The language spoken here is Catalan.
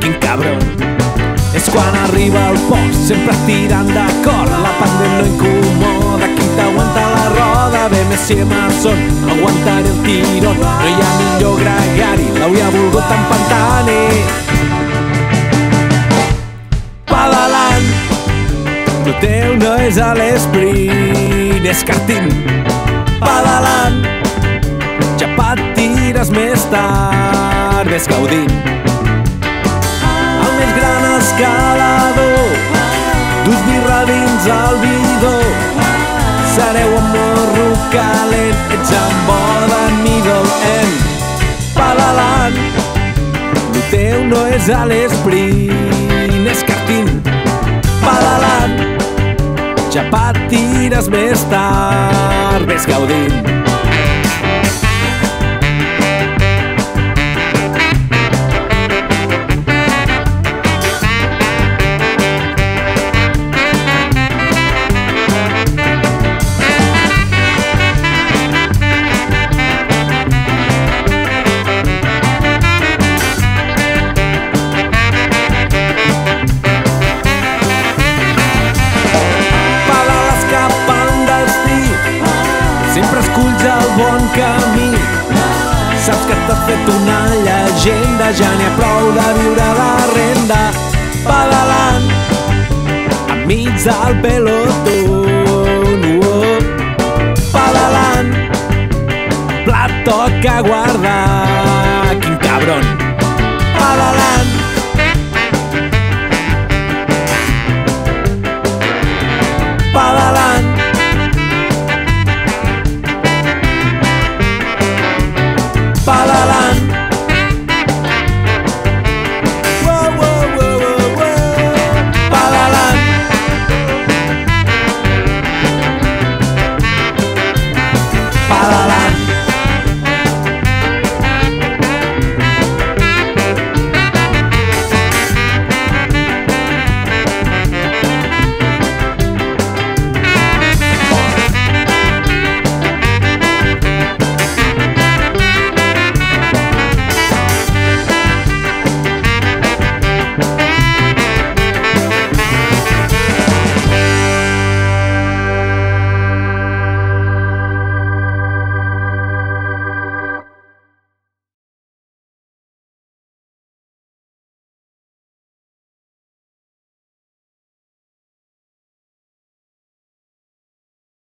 quin cabron és quan arriba al post sempre tirant de cor la pandem no incomoda qui t'aguanta la roda ve Messi Emerson aguantaré el tirón no hi ha millor gregari l'hauria volgut empantaner pedalant el teu no és a l'esprint, és karting. Pedalant, ja patires més tard, ves gaudint. Escalador, dus birra dins el bidó. Sereu amb morro calent, ets en boda middle end. Pedalant, el teu no és a l'esprint, és karting. Pedalant, ja patiràs més tard, ves gaudint. Llegenda, ja n'hi ha prou de viure de renda. Pedalant, enmig del pelotón, oh. pedalant, plat toca guardar, quin cabron. Pedalant,